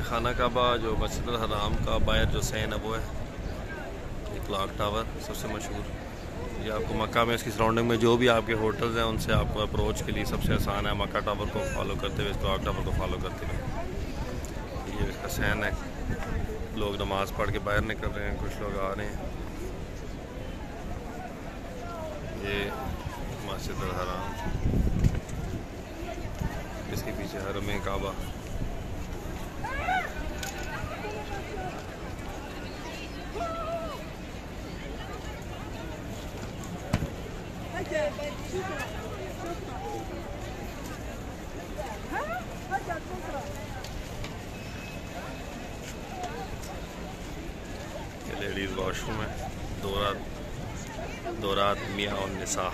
खाना काबा, जो मस्जिद हराम का बाहर जो सैन है, वो है। ये क्लाक टावर, सबसे मशहूर। ये आपको मक्का में, इसकी सराउंडिंग में जो भी आपके होटल्स हैं, उनसे आपको अप्रोच के लिए सबसे आसान है मक्का टावर को फॉलो करते हुए क्लाक टावर को फॉलो करते हुए। ये इसका सैन है। लोग नमाज़ पढ़ के बाहर निकल रहे हैं, कुछ लोग आ रहे हैं। ये मस्जिद हराम। इसके पीछे हरम काबा लेडीज़ वॉशरूम है। दो रात दो रात मियाँ और निसा